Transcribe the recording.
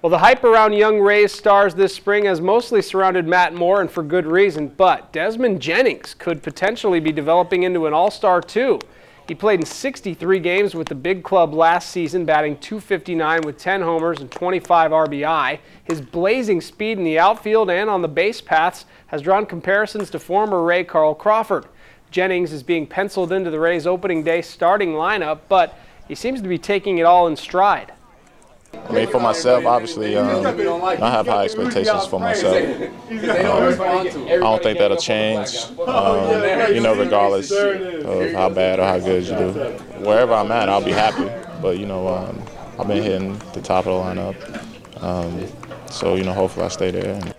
Well, the hype around young Rays stars this spring has mostly surrounded Matt Moore, and for good reason, but Desmond Jennings could potentially be developing into an all-star too. He played in 63 games with the big club last season, batting 259 with 10 homers and 25 RBI. His blazing speed in the outfield and on the base paths has drawn comparisons to former Ray Carl Crawford. Jennings is being penciled into the Rays opening day starting lineup, but he seems to be taking it all in stride. I mean, for myself, obviously, um, I have high expectations for myself. Um, I don't think that'll change, um, you know, regardless of how bad or how good you do. Wherever I'm at, I'll be happy. But, you know, um, I've been hitting the top of the lineup. Um, so, you know, hopefully I stay there.